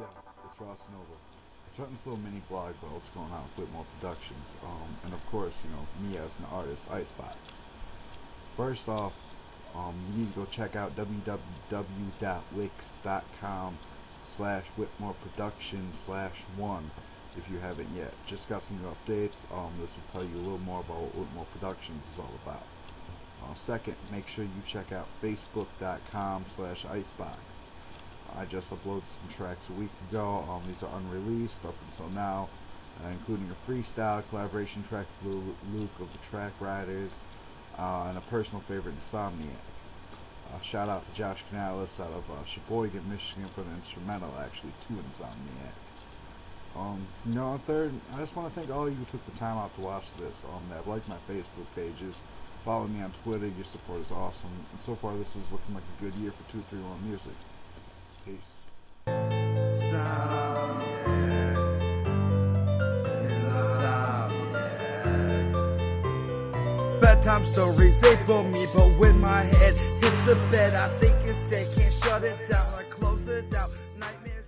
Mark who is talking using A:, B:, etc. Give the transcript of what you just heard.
A: it's Ross Nova. I'm starting this little mini vlog about what's going on with Whitmore Productions, um, and of course, you know, me as an artist, Icebox. First off, um, you need to go check out www.wix.com slash Whitmore Productions slash one if you haven't yet. Just got some new updates. Um, this will tell you a little more about what Whitmore Productions is all about. Uh, second, make sure you check out facebook.com slash icebox. Just uploaded some tracks a week ago. Um, these are unreleased up until now, uh, including a freestyle collaboration track with Luke of the Track Riders uh, and a personal favorite, Insomniac. Uh, shout out to Josh Canales out of uh, Sheboygan, Michigan for the instrumental, actually, to Insomniac. Um, you know, third, I just want to thank all of you who took the time out to watch this, um, that liked my Facebook pages, follow me on Twitter, your support is awesome, and so far this is looking like a good year for 231 Music. Peace.
B: bedtime stories, they bore me, but when my head hits the bed, I think instead, can't shut it down, I close it out, nightmares.